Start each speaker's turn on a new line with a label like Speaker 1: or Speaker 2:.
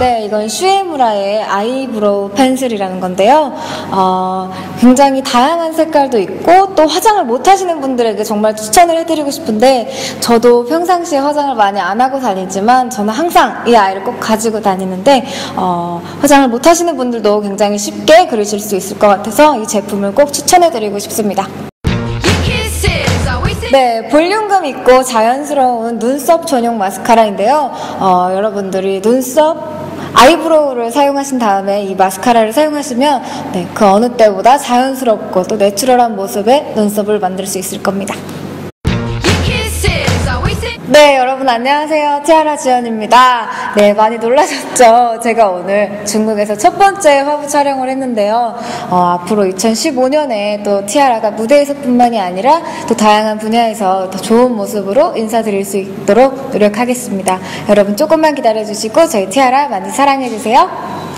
Speaker 1: 네, 이건 슈에무라의 eyebrow pencil이라는 건데요. 어, 굉장히 다양한 색깔도 있고 또 화장을 못 하시는 분들에게 정말 추천을 해드리고 싶은데 저도 평상시에 화장을 많이 안 하고 다니지만 저는 항상 이 아이를 꼭 가지고 다니는데 어, 화장을 못 하시는 분들도 굉장히 쉽게 그리실 수 있을 것 같아서 이 제품을 꼭 추천해드리고 싶습니다. 네, 볼륨감 있고 자연스러운 눈썹 전용 마스카라인데요. 어, 여러분들이 눈썹 eyebrow를 사용하신 다음에 이 마스카라를 사용하시면 네, 그 어느 때보다 자연스럽고 또 natural한 모습의 눈썹을 만들 수 있을 겁니다. 네, 여러분 안녕하세요. 티아라 지연입니다. 네, 많이 놀라셨죠? 제가 오늘 중국에서 첫 번째 화보 촬영을 했는데요. 어, 앞으로 2015년에 또 티아라가 무대에서뿐만이 아니라 또 다양한 분야에서 더 좋은 모습으로 인사드릴 수 있도록 노력하겠습니다. 여러분 조금만 기다려주시고 저희 티아라 많이 사랑해주세요.